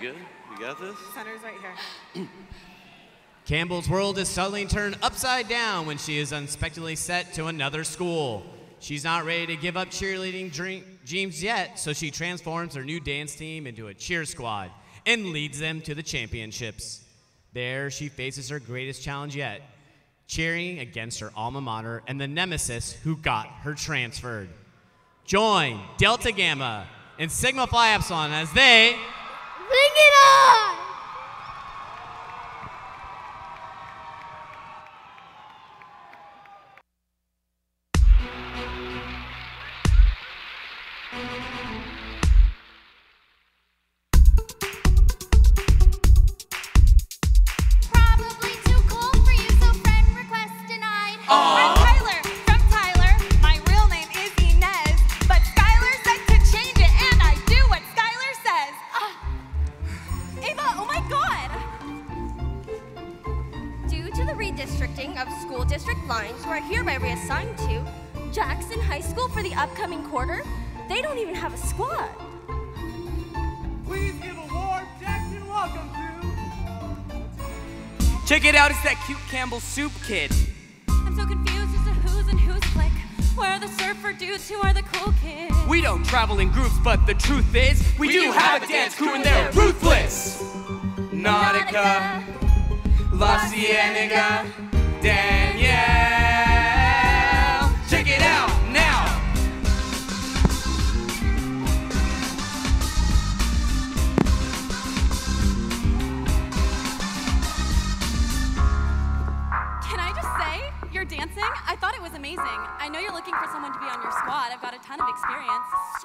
You got this? Center's right here. Campbell's world is suddenly turned upside down when she is unexpectedly set to another school. She's not ready to give up cheerleading dream- dreams yet, so she transforms her new dance team into a cheer squad and leads them to the championships. There, she faces her greatest challenge yet cheering against her alma mater and the nemesis who got her transferred. Join Delta Gamma and Sigma Phi Epsilon as they だ。Check it out, it's that cute Campbell Soup kid. I'm so confused as to who's in whose clique. Where are the surfer dudes? Who are the cool kids? We don't travel in groups, but the truth is, we, do have a dance crew and they're ruthless. Nautica, La Cienega, Danielle.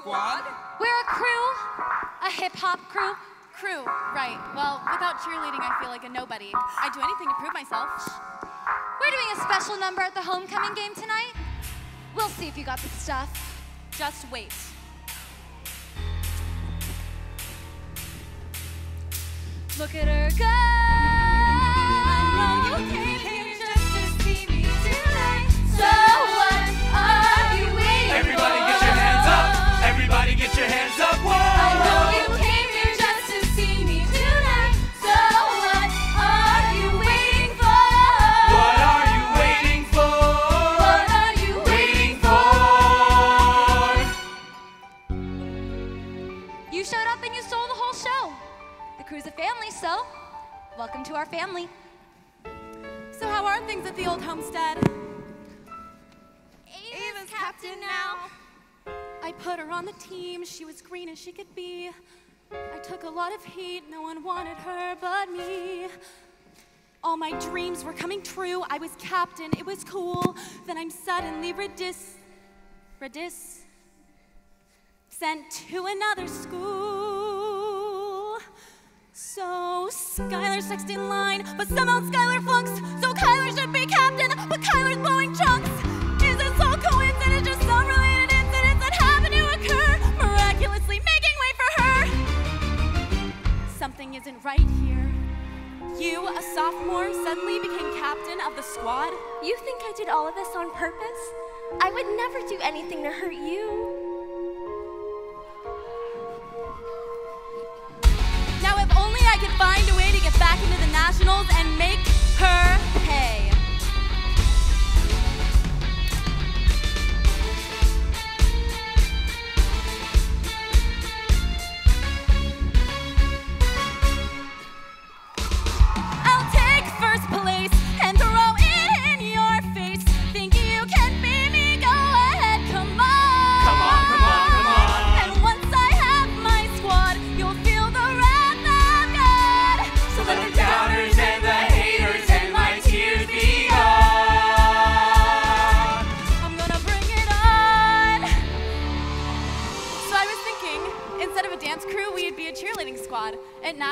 Squad? We're a crew, a hip hop crew. Crew, right. Well, without cheerleading, I feel like a nobody. I'd do anything to prove myself. We're doing a special number at the homecoming game tonight. We'll see if you got the stuff. Just wait. Look at her go. To our family. So how are things at the old homestead? Ava's captain now. I put her on the team. She was green as she could be. I took a lot of heat. No one wanted her but me. All my dreams were coming true. I was captain. It was cool. Then I'm suddenly redis, redis, sent to another school. So Skylar's next in line, but somehow Skylar flunks. So Kylar should be captain, but Kylar's blowing chunks. Is this all coincidence? Just incidents that happen to occur, miraculously making way for her. Something isn't right here. You, a sophomore, suddenly became captain of the squad. You think I did all of this on purpose? I would never do anything to hurt you. And make her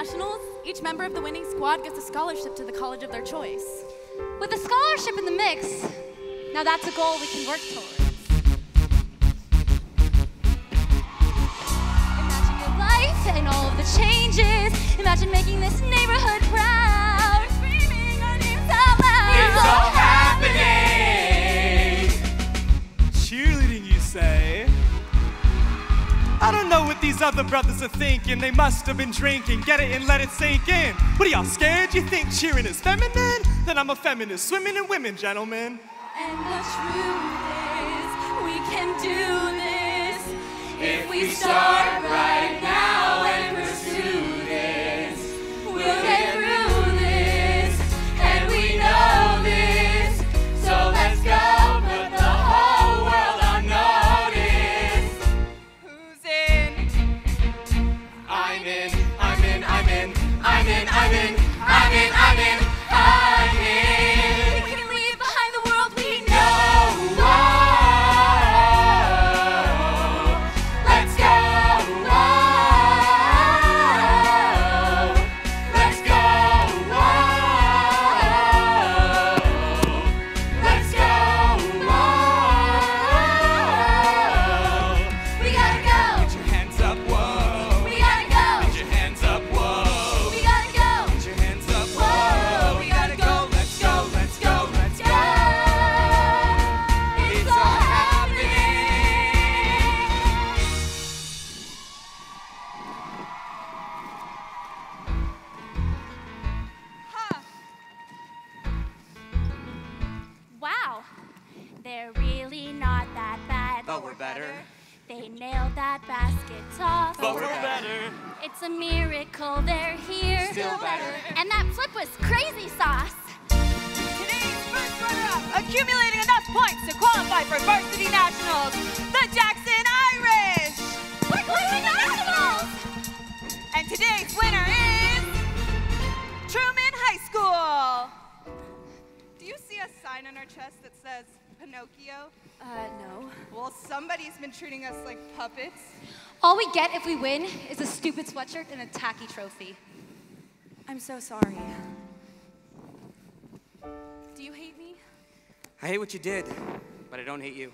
nationals, each member of the winning squad gets a scholarship to the college of their choice. With a scholarship in the mix, now that's a goal we can work towards. Imagine your life and all of the changes. Imagine making this neighborhood proud. These other brothers are thinking. They must have been drinking. Get it and let it sink in. What are y'all scared? You think cheering is feminine? Then I'm a feminist, swimming in women, gentlemen. And the truth is, we can do this if we start right now accumulating enough points to qualify for varsity nationals, the Jackson Irish. We're going to nationals! And today's winner is Truman High School. Do you see a sign on our chest that says Pinocchio? Uh, no. Well, somebody's been treating us like puppets. All we get if we win is a stupid sweatshirt and a tacky trophy. I'm so sorry. Do you hate me? I hate what you did, but I don't hate you.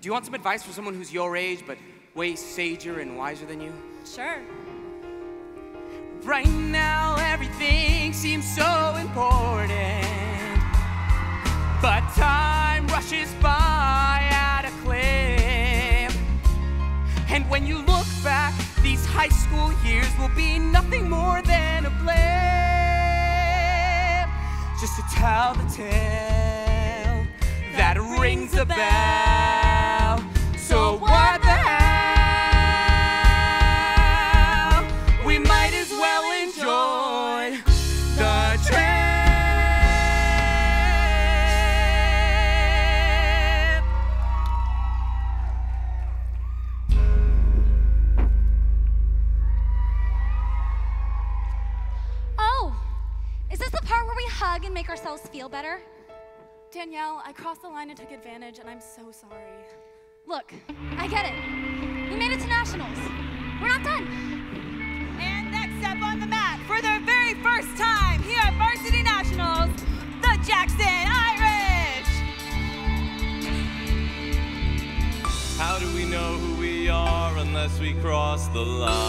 Do you want some advice from someone who's your age, but way sager and wiser than you? Sure. Right now, everything seems so important. But time rushes by at a clip. And when you look back, these high school years will be nothing more than a blip. Just to tell the tale that rings a bell. Make ourselves feel better? Danielle, I crossed the line and took advantage, and I'm so sorry. Look, I get it. We made it to nationals. We're not done. And next up on the mat, for their very first time here at Varsity Nationals, the Jackson Irish. How do we know who we are unless we cross the line?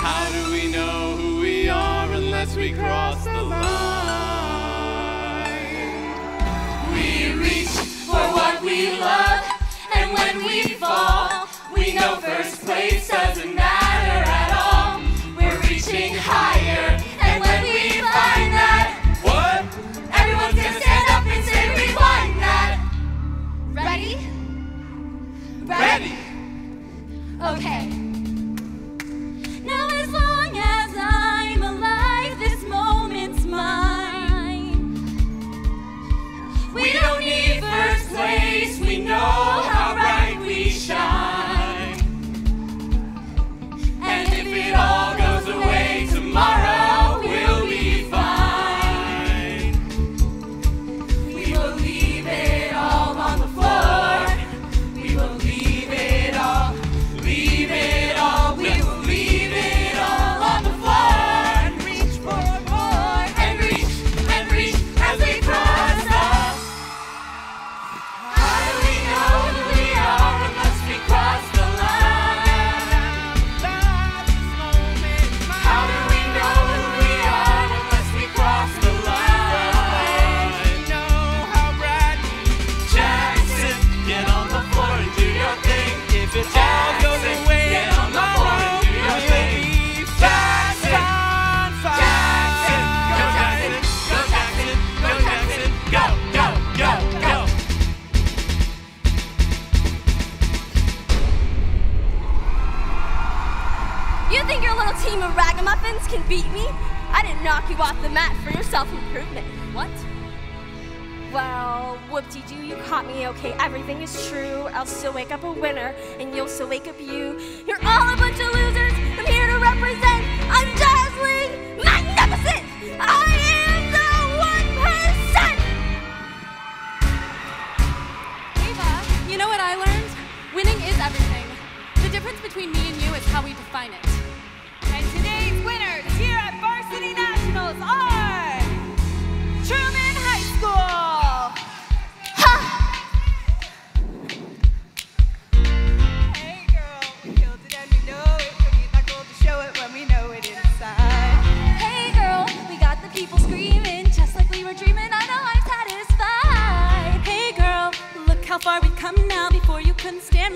How do we know who we unless we cross the line? We reach for what we love, and when we fall, we know first place doesn't matter can beat me. I didn't knock you off the mat for your self-improvement. What? Well, whoop-de-doo, you caught me, okay? Everything is true. I'll still wake up a winner, and you'll still wake up you. You're all a bunch of losers. I'm here to represent. I'm dazzling,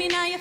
me, now you